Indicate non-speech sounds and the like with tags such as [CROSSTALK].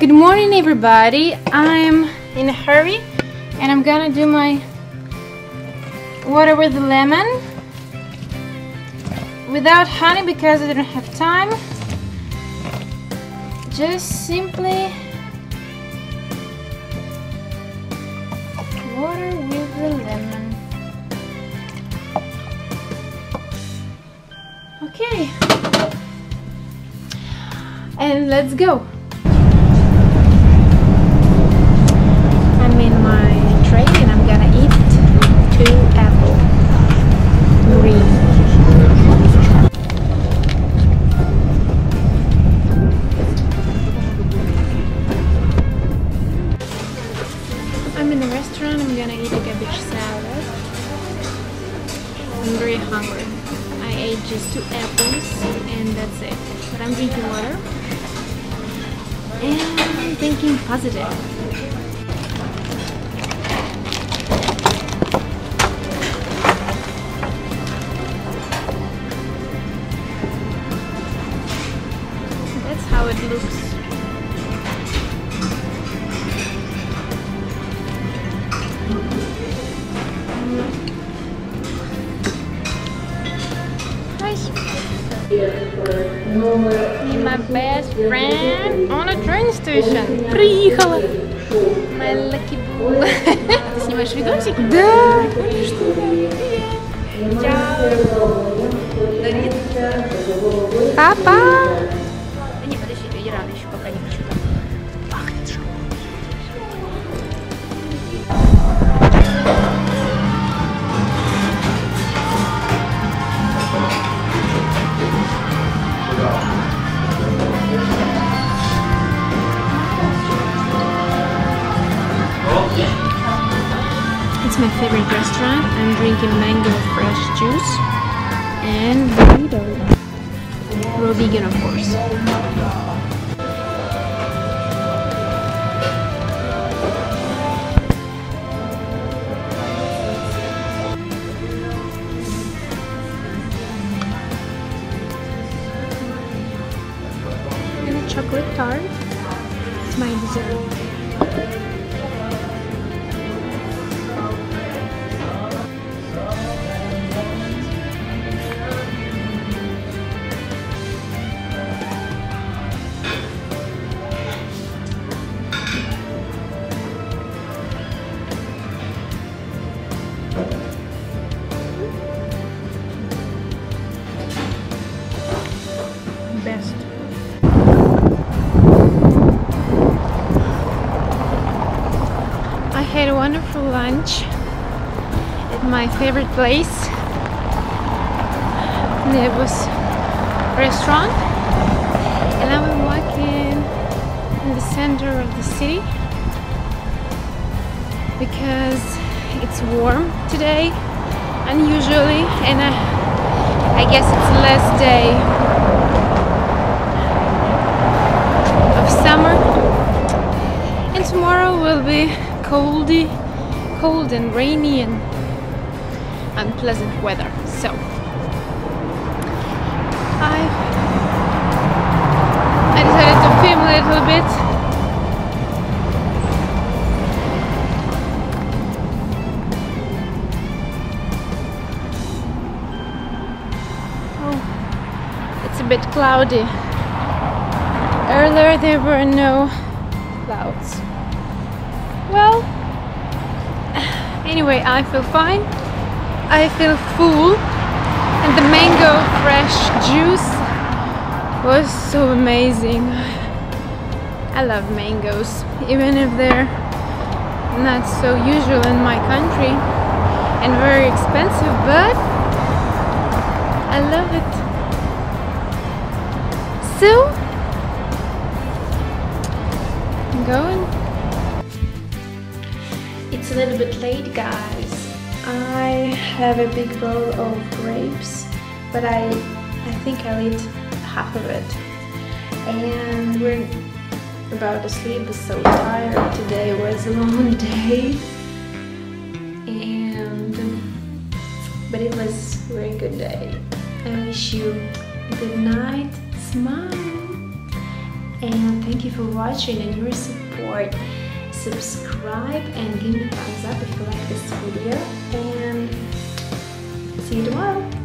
Good morning everybody. I'm in a hurry and I'm gonna do my water with the lemon without honey because I don't have time. Just simply water with the lemon. Okay. And let's go. I'm in a restaurant, I'm gonna eat a cabbage salad. I'm very hungry. I ate just two apples and that's it. But I'm drinking water and I'm thinking positive. That's how it looks. Me, my best friend on a train station. Приехала. My lucky boo. Ты снимаешь видосики? Да. Папа. My favorite restaurant. I'm drinking mango fresh juice and burrito. Raw vegan, of course. And a chocolate tart. It's my dessert. Best. I had a wonderful lunch at my favorite place. It was restaurant and I'm walking in the center of the city because it's warm today unusually and I, I guess it's the last day coldy cold and rainy and unpleasant weather. So I I decided to film a little bit. Oh it's a bit cloudy. Earlier there were no clouds. Well, anyway, I feel fine. I feel full, and the mango fresh juice was so amazing. I love mangoes, even if they're not so usual in my country and very expensive, but I love it. So, It's a little bit late, guys. I have a big bowl of grapes, but I I think I'll eat half of it. And we're about to sleep. So tired. Today was a long [LAUGHS] day, and but it was a very good day. I wish you a good night. Smile and thank you for watching and your support. Subscribe and give me a thumbs up if you like this video and see you tomorrow.